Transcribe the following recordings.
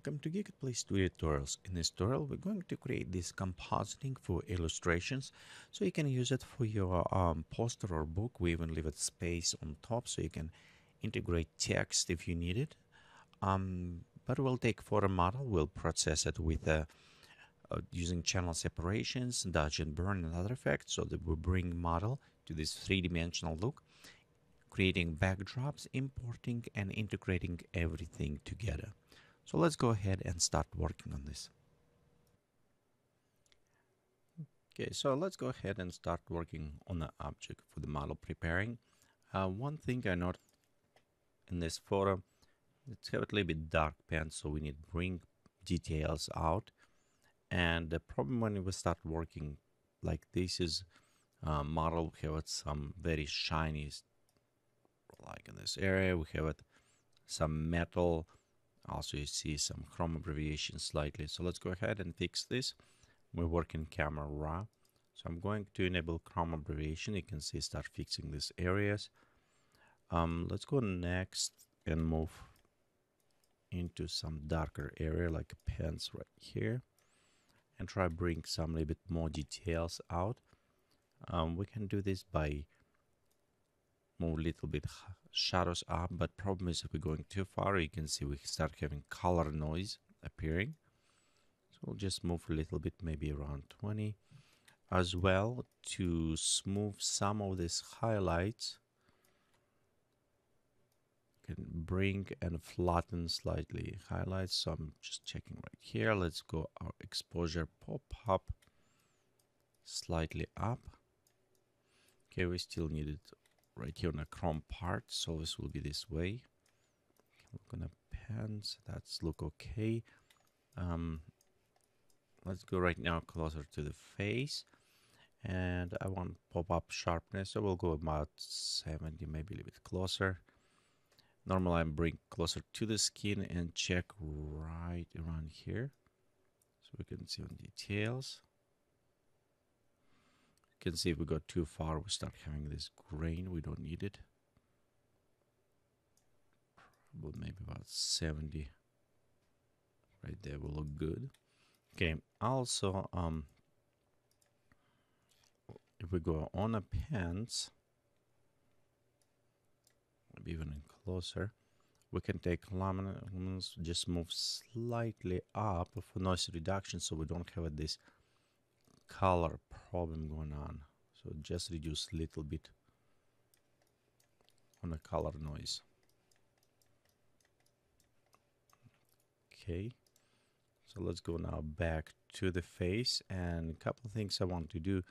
Welcome to Geek Play Studio Tutorials. In this tutorial we're going to create this compositing for illustrations so you can use it for your um, poster or book. We even leave it space on top so you can integrate text if you need it. Um, but we'll take photo model, we'll process it with uh, uh, using channel separations, dodge and burn and other effects so that we bring model to this three-dimensional look creating backdrops, importing and integrating everything together. So let's go ahead and start working on this. Okay, so let's go ahead and start working on the object for the model preparing. Uh, one thing I note in this photo, it's a little bit dark pen, so we need to bring details out. And the problem when we start working like this is uh, model have some very shiny, like in this area, we have some metal also you see some chrome aberration slightly. So let's go ahead and fix this. We work in camera raw. So I'm going to enable chrome aberration. You can see start fixing these areas. Um, let's go next and move into some darker area like pens right here and try bring some little bit more details out. Um, we can do this by move a little bit shadows up but problem is if we're going too far you can see we start having color noise appearing. So we'll just move a little bit maybe around 20 as well to smooth some of these highlights can bring and flatten slightly highlights. So I'm just checking right here. Let's go our exposure pop up slightly up. Okay we still need it right here on the chrome part. So this will be this way. We're gonna pens that's look okay. Um, let's go right now closer to the face. And I want pop-up sharpness so we'll go about 70 maybe a little bit closer. Normally I bring closer to the skin and check right around here. So we can see on details can see if we go too far, we start having this grain. We don't need it. Probably maybe about 70. Right there will look good. Okay, also, um, if we go on a pants, maybe even closer, we can take luminance, just move slightly up for noise reduction so we don't have this color problem going on. So just reduce a little bit on the color noise. Okay. So let's go now back to the face and a couple of things I want to do.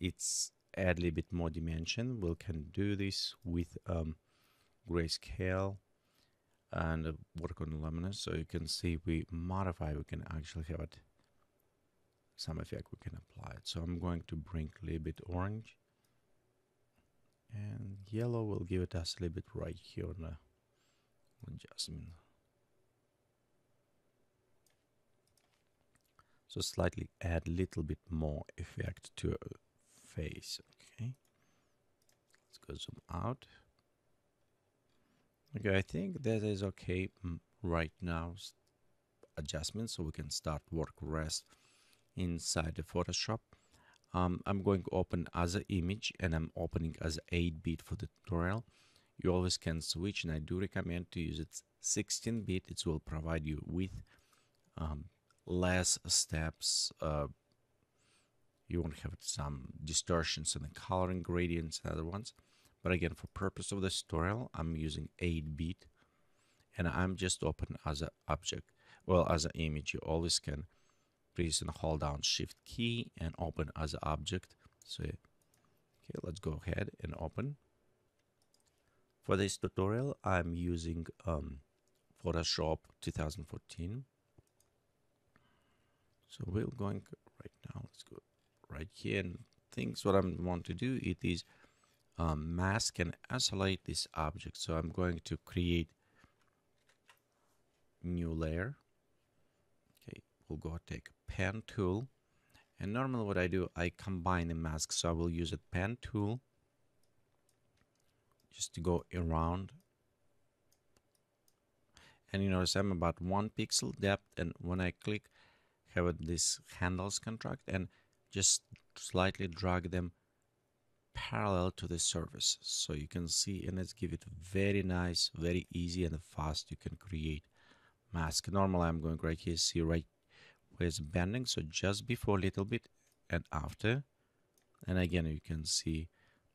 It's add a little bit more dimension. We can do this with um, grayscale and work on luminance so you can see we modify we can actually have it some effect we can apply it. So I'm going to bring a little bit orange and yellow will give it us a little bit right here on the adjustment. So slightly add a little bit more effect to a face. Okay, let's go zoom out. Okay, I think that is okay mm, right now. Adjustment, so we can start work rest inside the Photoshop. Um, I'm going to open as an image and I'm opening as 8-bit for the tutorial. You always can switch and I do recommend to use it 16-bit. It will provide you with um, less steps. Uh, you won't have some distortions in the coloring gradients and other ones. But again, for purpose of this tutorial, I'm using 8-bit and I'm just open as an object. Well, as an image, you always can press and hold down shift key and open as object. So okay let's go ahead and open. For this tutorial I'm using um, Photoshop 2014 so we're going right now let's go right here and things what I want to do it is um, mask and isolate this object. So I'm going to create new layer we'll go take pen tool. And normally what I do I combine the mask. So I will use a pen tool just to go around. And you notice I'm about one pixel depth. And when I click have this handles contract and just slightly drag them parallel to the surface. So you can see and let's give it very nice very easy and fast. You can create mask. Normally I'm going right here see right it's bending so just before a little bit and after. And again you can see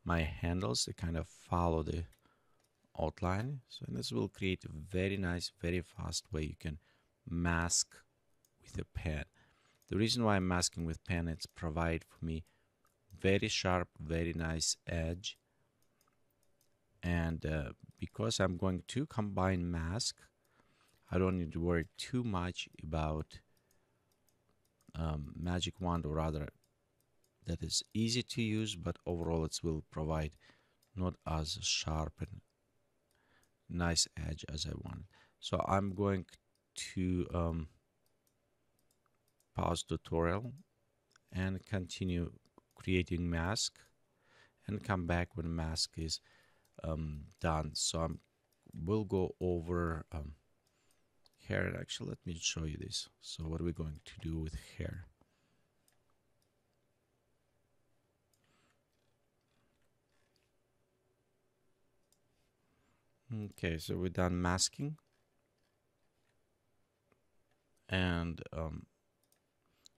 my handles they kind of follow the outline. So this will create a very nice very fast way you can mask with a pen. The reason why I'm masking with pen it's provide for me very sharp very nice edge. And uh, because I'm going to combine mask I don't need to worry too much about um, magic wand or rather that is easy to use but overall it will provide not as sharp and nice edge as I want. So I'm going to um, pause tutorial and continue creating mask and come back when mask is um, done. So I'm we'll go over um, hair. Actually let me show you this. So what are we going to do with hair? Okay so we're done masking. And um,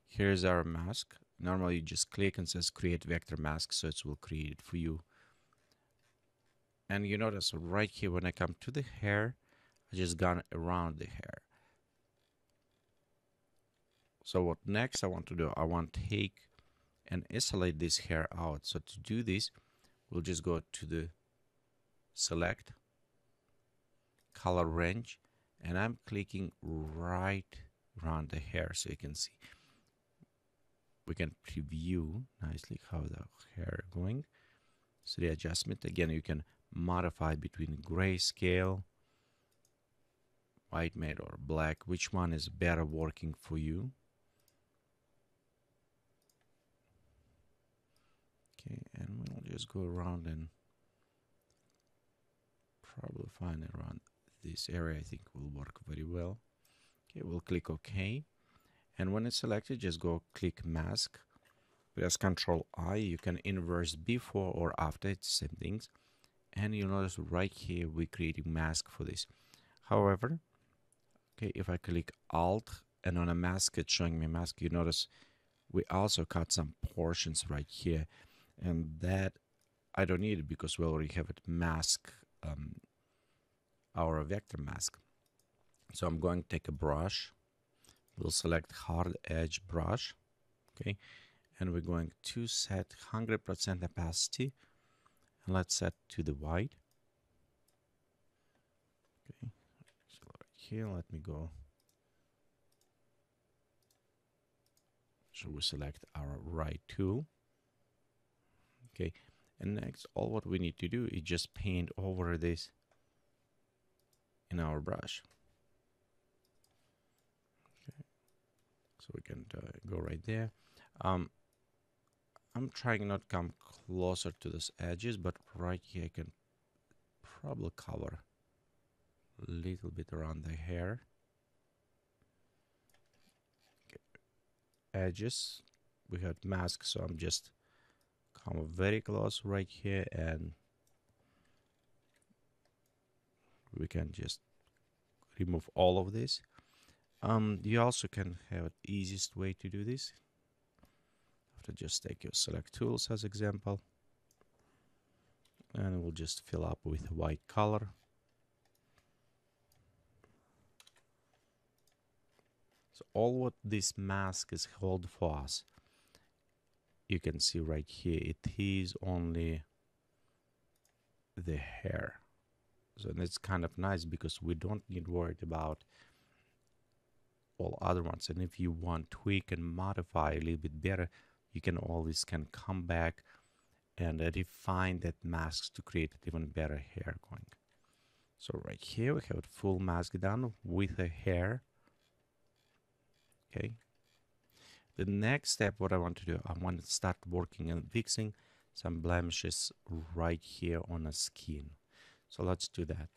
here's our mask. Normally you just click and says create vector mask so it will create it for you. And you notice right here when I come to the hair I just gone around the hair. So what next I want to do I want to take and isolate this hair out. So to do this we'll just go to the select color range and I'm clicking right around the hair so you can see. We can preview nicely how the hair going. So the adjustment again you can modify between grayscale white matte or black which one is better working for you? Okay and we'll just go around and probably find around this area I think will work very well. Okay we'll click OK. And when it's selected just go click mask press Ctrl I. You can inverse before or after it's same things. And you'll notice right here we're creating mask for this. However okay if I click alt and on a mask it's showing me mask you notice we also cut some portions right here and that I don't need it because we already have it mask um, our vector mask. So I'm going to take a brush. We'll select hard edge brush. Okay. And we're going to set 100% opacity. And let's set to the white. Okay. So right here, let me go. So we select our right tool. Okay. And next, all what we need to do is just paint over this in our brush. Okay. So we can uh, go right there. Um, I'm trying not to come closer to these edges, but right here I can probably cover a little bit around the hair. Edges, we had mask, so I'm just come very close right here and we can just remove all of this. Um, you also can have easiest way to do this. After just take your select tools as example. And we'll just fill up with white color so all what this mask is hold for us. You can see right here it is only the hair. So it's kind of nice because we don't need worried about all other ones. And if you want tweak and modify a little bit better you can always can come back and refine that mask to create even better hair going. So right here we have a full mask done with a hair okay the next step what I want to do I want to start working and fixing some blemishes right here on the skin so let's do that.